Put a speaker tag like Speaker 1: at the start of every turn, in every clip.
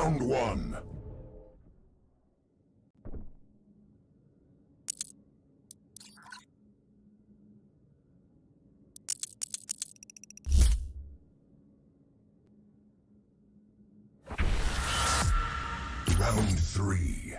Speaker 1: Round one. Round three.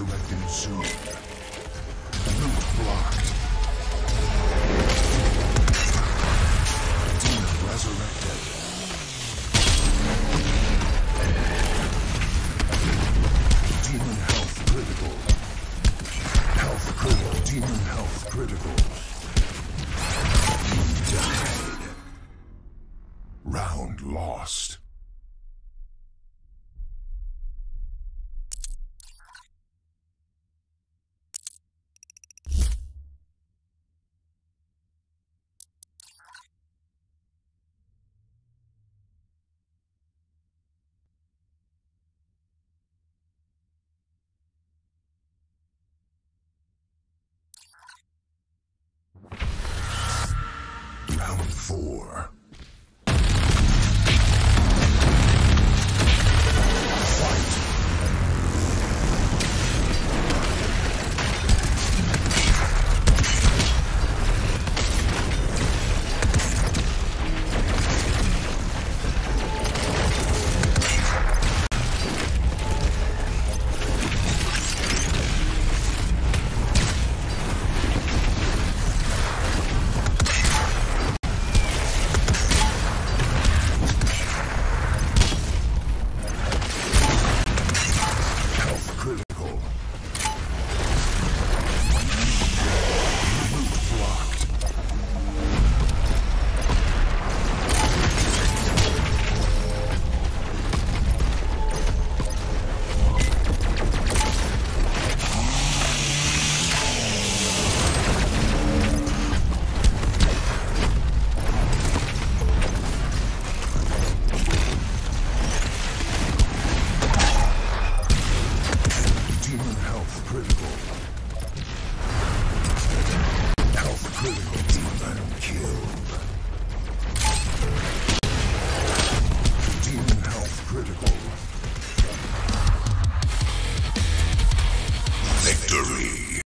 Speaker 1: Demon resurrecting soon. Loot blocked. Demon resurrected. Demon health critical. Health critical. Demon health critical. You died. Round lost. Round four.